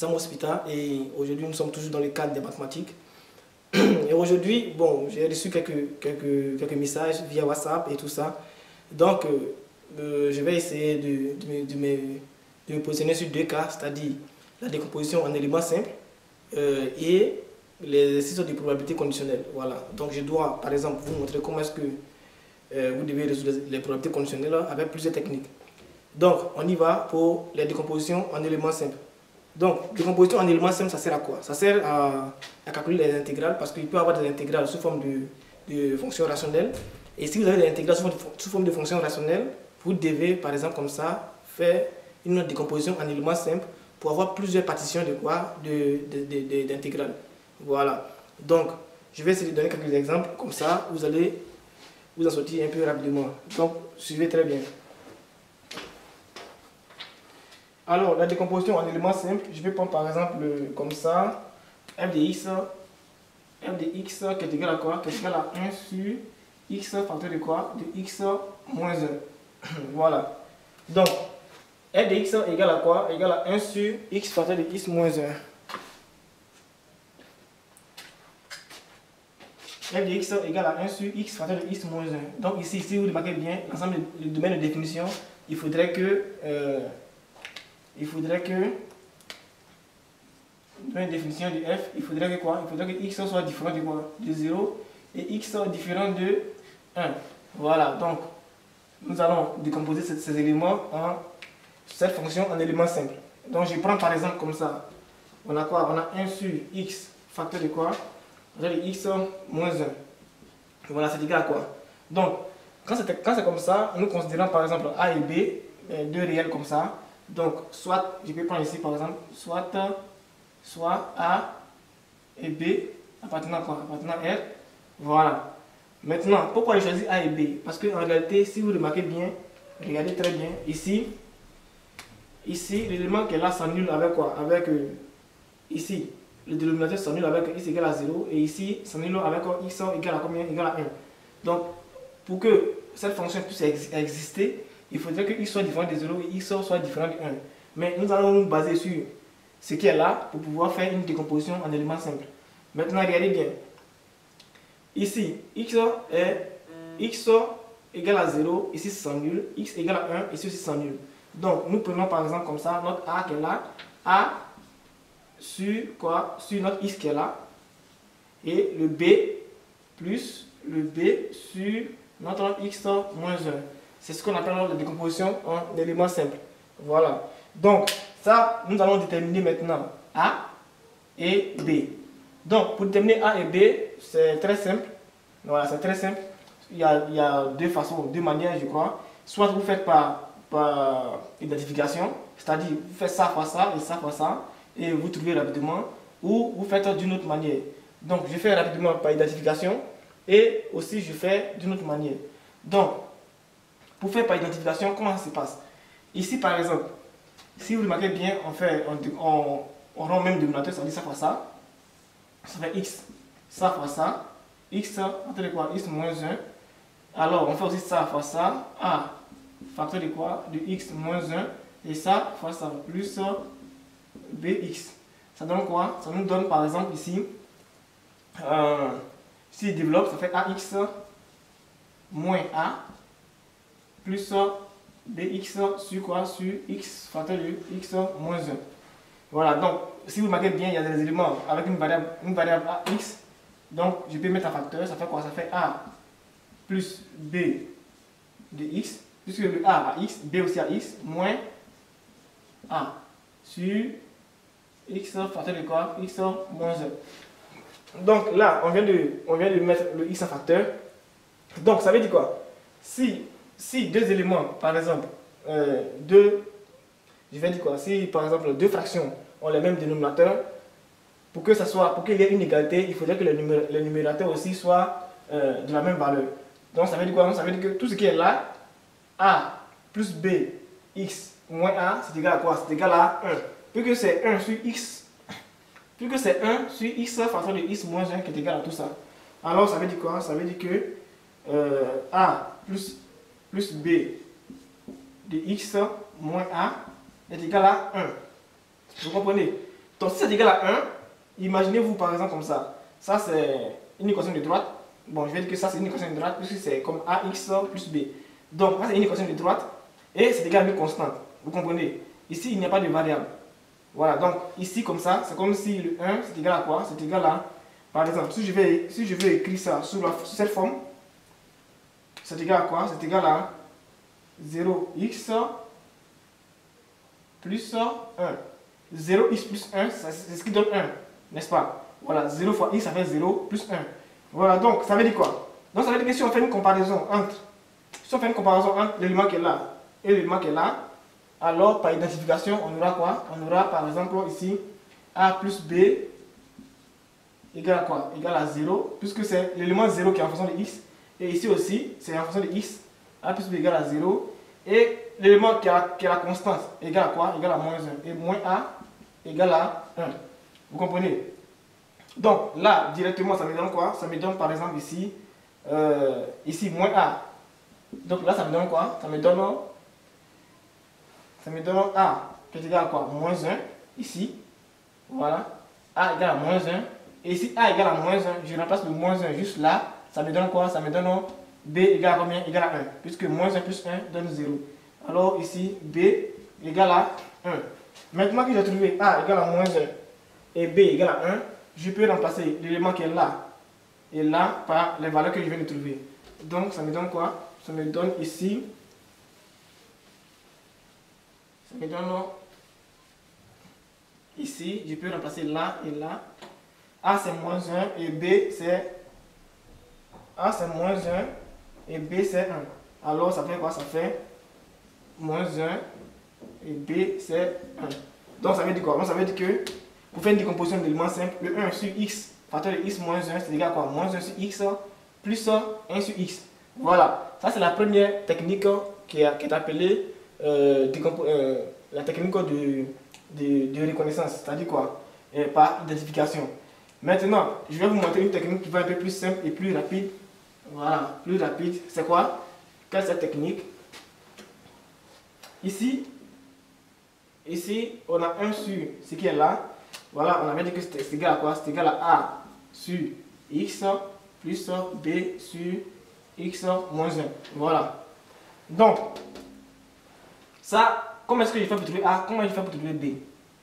Sam Hospital et aujourd'hui nous sommes toujours dans le cadre des mathématiques. Et aujourd'hui, bon, j'ai reçu quelques, quelques, quelques messages via WhatsApp et tout ça. Donc, euh, euh, je vais essayer de, de, me, de, me, positionner sur deux cas, c'est-à-dire la décomposition en éléments simples euh, et les exercices de probabilité conditionnelle. Voilà. Donc, je dois, par exemple, vous montrer comment est-ce que vous devez résoudre les probabilités conditionnelles avec plusieurs techniques. Donc, on y va pour les décompositions en éléments simples. Donc, décomposition en éléments simples, ça sert à quoi? Ça sert à, calculer les intégrales parce qu'il peut y avoir des intégrales sous forme de, de fonctions rationnelles. Et si vous avez des intégrales sous, forme de fonctions rationnelles, vous devez, par exemple, comme ça, faire une décomposition en éléments simples pour avoir plusieurs partitions de quoi? D'intégrales. Voilà. Donc, je vais essayer de donner quelques exemples. Comme ça, vous allez vous en sortir un peu rapidement. Donc, suivez très bien. Alors, la décomposition en éléments simples, je vais prendre par exemple comme ça, f de x, f de x qui est égal à quoi? Qui est égal à 1 sur x facteur de quoi? De x moins 1. voilà. Donc, f de x est égal à quoi? Égal à 1 sur x facteur de x moins 1. f de x est égal à 1 sur x facteur de x moins 1. Donc ici, si vous remarquez bien, l'ensemble du domaine de définition, il faudrait que... Euh, il faudrait que, dans une définition de f, il faudrait que quoi? Il faudrait que x soit différent de quoi? De 0 et x soit différent de 1. Voilà, donc nous allons décomposer ces, éléments en cette fonction en éléments simples. Donc je prends par exemple comme ça. On a quoi? On a 1 sur x facteur de quoi? On a x moins 1. Voilà, c'est égal à quoi? Donc, quand c'est comme ça, nous considérons par exemple a et b, deux réels comme ça. Donc, soit, je peux prendre ici par exemple, soit, soit A et B appartenant à quoi? Appartenant à R. Voilà. Maintenant, pourquoi j'ai choisi A et B? Parce qu'en réalité, si vous remarquez bien, regardez très bien, ici, ici, l'élément qui est là s'annule avec quoi? Avec, euh, ici, le dénominateur s'annule avec x égale à 0, et ici, s'annule avec x égale à combien? Égale à 1. Donc, pour que cette fonction puisse exister, il faudrait que x soit différent de 0 et x soit différent de 1. Mais nous allons nous baser sur ce qui est là pour pouvoir faire une décomposition en éléments simples. Maintenant, regardez bien. Ici, x est x égale à 0, ici c'est nul, x égale à 1, ici c'est nul. Donc, nous prenons par exemple comme ça notre a qui est là, a sur quoi? Sur notre x qui est là, et le b plus le b sur notre x moins 1. C'est ce qu'on appelle la décomposition en éléments simples. Voilà. Donc, ça, nous allons déterminer maintenant A et B. Donc, pour déterminer A et B, c'est très simple. Voilà, c'est très simple. Il y, a, il y, a, deux façons, deux manières, je crois. Soit vous faites par, par identification, c'est-à-dire vous faites ça fois ça et ça fois ça, et vous trouvez rapidement, ou vous faites d'une autre manière. Donc, je fais rapidement par identification, et aussi je fais d'une autre manière. Donc, pour faire par identification, comment ça se passe? Ici, par exemple, si vous remarquez bien, on fait, on, on, rend même dénominateur, ça dit ça fois ça. Ça fait x, ça fois ça. x, facteur de quoi? X moins 1. Alors, on fait aussi ça fois ça. a, facteur de quoi? De x moins 1. Et ça fois ça, plus bx. Ça donne quoi? Ça nous donne par exemple ici, euh, si développe, ça fait ax moins a plus dx sur quoi? Sur x facteur de x moins 1. Voilà, donc si vous remarquez bien, il y a des éléments avec une variable, une variable x. Donc je peux mettre un facteur, ça fait quoi? Ça fait a plus b de x, puisque le a a x, b aussi a x, moins a sur x facteur de quoi? X moins 1. Donc là, on vient, de, on vient de mettre le x en facteur. Donc ça veut dire quoi? Si si deux éléments, par exemple, euh, deux, je vais dire quoi, si par exemple deux fractions ont le même dénominateur, pour que ça soit, pour qu'il y ait une égalité, il faudrait que le, numérateur aussi soit euh, de la même valeur. Donc ça veut dire quoi? Ça veut dire que tout ce qui est là, a plus b, x moins a, c'est égal à quoi? C'est égal à 1. Puisque c'est 1 sur x, puisque c'est 1 sur x facteur de x moins 1 qui est égal à tout ça. Alors ça veut dire quoi? Ça veut dire que euh, a plus plus b de x moins a est égal à 1. Vous comprenez? Donc si c'est égal à 1, imaginez-vous par exemple comme ça. Ça c'est une équation de droite. Bon, je vais dire que ça c'est une équation de droite puisque c'est comme ax plus b. Donc ça c'est une équation de droite et c'est égal à une constante. Vous comprenez? Ici il n'y a pas de variable. Voilà, donc ici comme ça, c'est comme si le 1 c'est égal à quoi? C'est égal à, par exemple, si je vais, si je veux écrire ça sous cette forme, c'est égal à quoi? C'est égal à 0x plus 1. 0x plus 1, c'est ce qui donne 1, n'est-ce pas? Voilà, 0 fois x, ça fait 0 plus 1. Voilà, donc ça veut dire quoi? Donc ça veut dire que si on fait une comparaison entre, si on fait une comparaison entre l'élément qui est là et l'élément qui est là, alors par identification, on aura quoi? On aura par exemple ici a plus b égale à quoi? Égale à 0, puisque c'est l'élément 0 qui est en fonction de x. Et ici aussi, c'est en fonction de x. a plus b égale à 0. Et l'élément qui, qui, est la constante égale à quoi? Égale à moins 1. Et moins a égale à 1. Vous comprenez? Donc là, directement, ça me donne quoi? Ça me donne par exemple ici, euh, ici moins a. Donc là, ça me donne quoi? Ça me donne, ça me donne a qui est égal à quoi? Moins 1, ici. Voilà. a égale à moins 1. Et ici, a égale à moins 1, je remplace le moins 1 juste là. Ça me donne quoi? Ça me donne b égale à combien? Égale à 1. Puisque moins 1 plus 1 donne 0. Alors ici, b égale à 1. Maintenant que j'ai trouvé A égale à moins 1 et B égale à 1, je peux remplacer l'élément qui est là et là par les valeurs que je viens de trouver. Donc ça me donne quoi? Ça me donne ici, ça me donne ici, je peux remplacer là et là. A c'est moins 1 et B c'est A c'est moins 1 et B c'est 1. Alors ça fait quoi? Ça fait moins 1 et B c'est 1. Donc ça veut dire quoi? Donc ça veut dire que pour faire une décomposition d'éléments simples, le 1 sur x facteur de x moins 1 c'est égal à quoi? Moins 1 sur x plus 1 sur x. Voilà, ça c'est la première technique qui est, appelée euh, euh, la technique de, de, de reconnaissance, c'est-à-dire quoi? Et Par identification. Maintenant, je vais vous montrer une technique qui va être un peu plus simple et plus rapide. Voilà, plus rapide. C'est quoi? Quelle est cette technique? Ici, ici, on a 1 sur ce qui est là. Voilà, on avait dit que c'était égal à quoi? C'est égal à A sur X plus B sur X moins 1. Voilà. Donc, ça, comment est-ce que je fais pour trouver A? Comment je fais pour trouver B?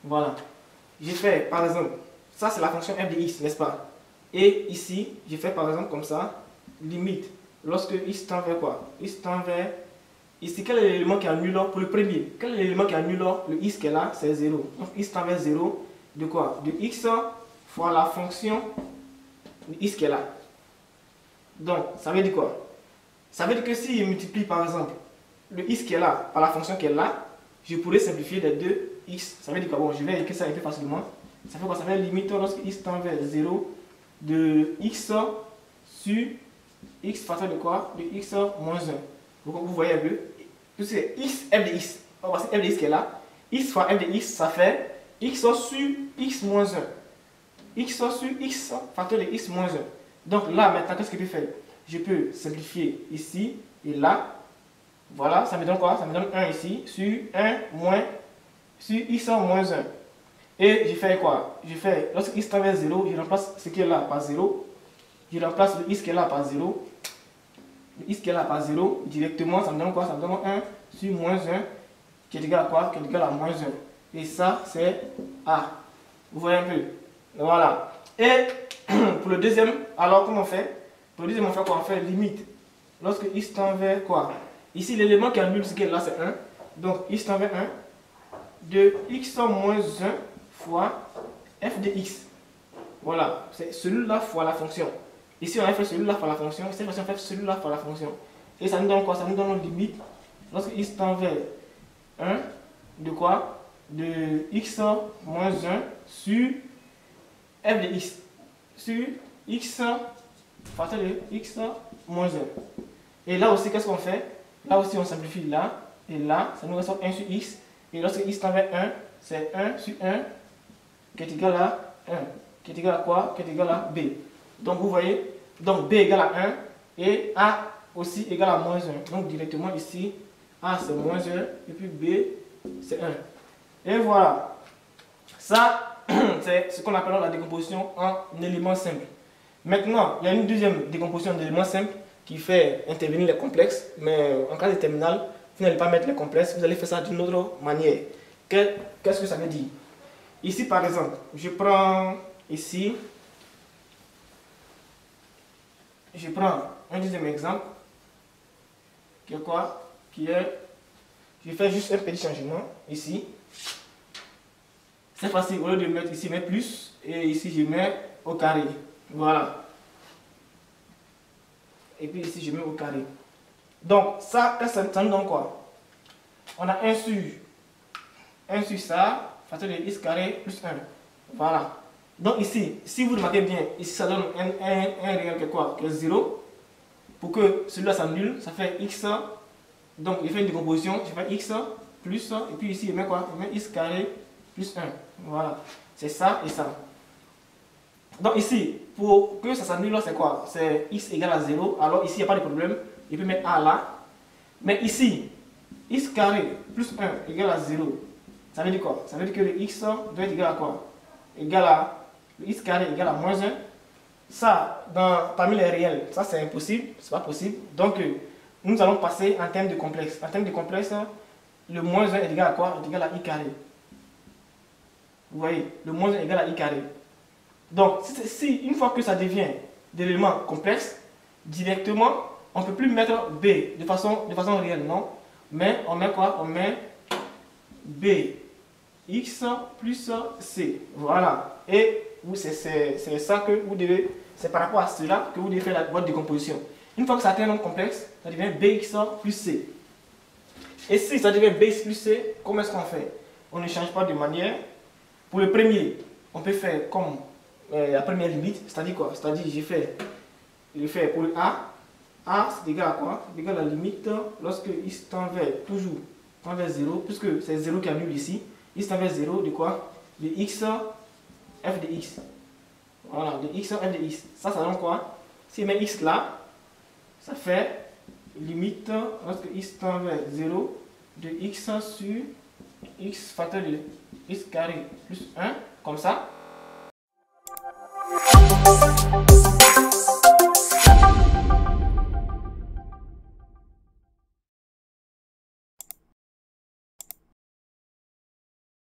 Voilà. J'ai fait, par exemple, ça c'est la fonction f de x, n'est-ce pas? Et ici, j'ai fait par exemple comme ça, limite, lorsque x tend vers quoi? X tend vers Ici, quel est l'élément qui annule pour le premier Quel est l'élément qui annule Le x qui est là, c'est 0. Donc x tend vers 0 de quoi? De x fois la fonction de x qui est là. Donc, ça veut dire quoi? Ça veut dire que si je multiplie par exemple le x qui est là par la fonction qui est là, je pourrais simplifier les deux x. Ça veut dire quoi? Bon, je vais écrire ça un facilement. Ça fait quoi? Ça fait limite lorsque x tend vers 0 de x sur x facteur de quoi? De x moins 1. Vous, voyez un peu? Puisque x, f de x, on f de x qui est là, x fois f de x, ça fait x sur x moins 1. x sur x facteur de x moins 1. Donc là, maintenant, qu'est-ce que je peux faire? Je peux simplifier ici et là. Voilà, ça me donne quoi? Ça me donne 1 ici, sur 1 moins, sur x moins 1. Et je fais quoi? Je fais, lorsque x tend vers 0, je remplace ce qui est là par 0. Je remplace le x qui est là par 0 x qui est là par 0, directement, ça me donne quoi? Ça me donne 1 sur moins 1, qui est égal à quoi? Qui est égal à moins 1. Et ça, c'est A. Vous voyez un peu? Voilà. Et pour le deuxième, alors comment on fait? Pour le deuxième, on fait quoi? On fait limite. Lorsque x tend vers quoi? Ici, l'élément qui annule ce est là, c'est 1. Donc, x tend vers 1 de x moins 1 fois f de x. Voilà, c'est celui-là fois la fonction. Ici, on a fait celui-là par la fonction. Cette fois-ci, on fait celui-là par la fonction. Et ça nous donne quoi? Ça nous donne une limite. Lorsque x tend vers 1, de quoi? De x moins 1 sur f de x. Sur x facteur de x moins 1. Et là aussi, qu'est-ce qu'on fait? Là aussi, on simplifie là. Et là, ça nous reste 1 sur x. Et lorsque x tend vers 1, c'est 1 sur 1 qui est égal à 1. Qui est égal à quoi? Qui est égal à b. Donc vous voyez, donc B égale à 1 et A aussi égale à moins 1. Donc directement ici, A c'est moins 1 et puis B c'est 1. Et voilà. Ça, c'est ce qu'on appelle la décomposition en éléments simples. Maintenant, il y a une deuxième décomposition d'éléments simples qui fait intervenir les complexes, mais en cas de terminal, vous n'allez pas mettre les complexes, vous allez faire ça d'une autre manière. Qu'est-ce que ça veut dire? Ici, par exemple, je prends ici, je prends un deuxième exemple, qui est quoi Qui est, je fais juste un petit changement ici. C'est facile, au lieu de mettre ici, je mets plus, et ici, je mets au carré. Voilà. Et puis ici, je mets au carré. Donc, ça, ça, ça nous donne quoi? On a 1 sur, 1 sur ça, facteur de x carré plus 1. Voilà. Donc ici, si vous remarquez bien, ici ça donne un, un, un réel qui est quoi? Qui est 0. Pour que celui-là s'annule, ça fait x. Donc il fait une décomposition, je fais x plus, et puis ici il met quoi? Il met x carré plus 1. Voilà. C'est ça et ça. Donc ici, pour que ça s'annule, c'est quoi? C'est x égale à 0. Alors ici, il n'y a pas de problème. Il peut mettre a là. Mais ici, x carré plus 1 égale à 0. Ça veut dire quoi? Ça veut dire que le x doit être égal à quoi? Égal à le x carré égale à moins 1. Ça, dans, parmi les réels, ça c'est impossible, c'est pas possible. Donc, euh, nous allons passer en termes de complexe. En termes de complexe, le moins 1 est égal à quoi? Est égal à i carré. Vous voyez, le moins 1 est égal à i carré. Donc, si, une fois que ça devient des éléments complexes, directement, on ne peut plus mettre b de façon, de façon réelle, non? Mais on met quoi? On met b x plus c. Voilà. Et c'est ça que vous devez, c'est par rapport à cela que vous devez faire la, votre décomposition. Une fois que ça atteint un nombre complexe, ça devient bx plus c. Et si ça devient bx plus c, comment est-ce qu'on fait? On ne change pas de manière. Pour le premier, on peut faire comme euh, la première limite, c'est-à-dire quoi? C'est-à-dire, j'ai fait, je fais pour le a, a c'est égal à quoi? C'est égal à la limite lorsque il tend vers, toujours, tend vers 0, puisque c'est 0 qui annule ici, il tend vers 0 de quoi? De x, f de x. Voilà, de x, f de x. Ça, ça donne quoi? Si je mets x là, ça fait limite lorsque x tend vers 0 de x sur x facteur de x carré plus 1, comme ça.